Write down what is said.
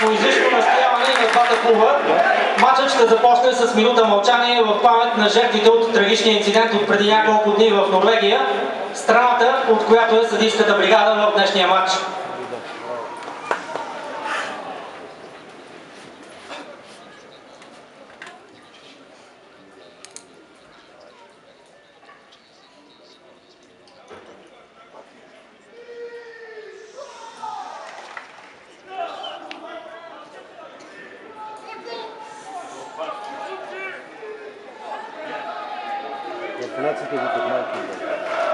по излишно настояване на двата клуба. Матчът ще започне с минута мълчание в памет на жертвите от трагичния инцидент от преди няколко дни в Норвегия, страната, от която е съдийската бригада в днешния матч. relatively good mountain bike.